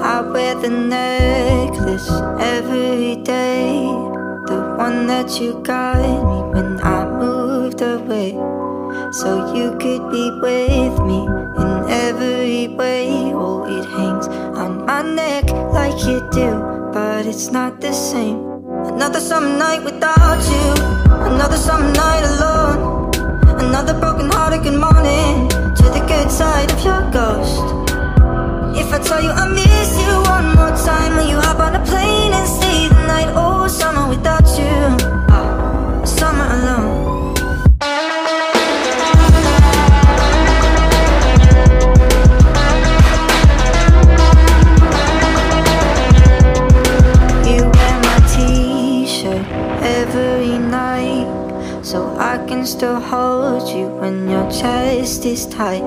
I wear the necklace every day. The one that you got me when I moved away. So you could be with me in every way. Oh, it hangs on my neck like you do, but it's not the same. Another summer night without you, another summer night alone. Another broken hearted good morning to the good side of your ghost. If I tell you I miss you I can still hold you when your chest is tight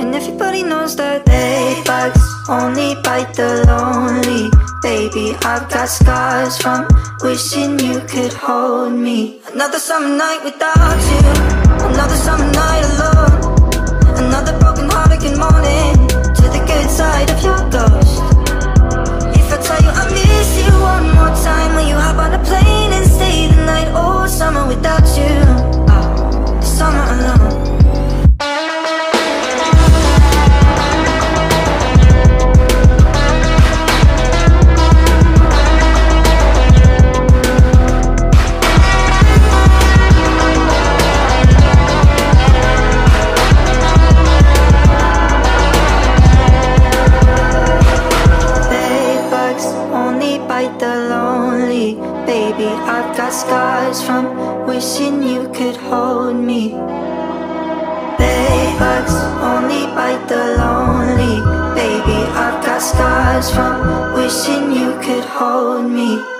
and everybody knows that they bugs only bite the lonely. Baby, I've got scars from wishing you could hold me. Another summer night without you, another summer night alone. fight the lonely. Baby, I've got scars from wishing you could hold me. They bugs only bite the lonely. Baby, I've got scars from wishing you could hold me.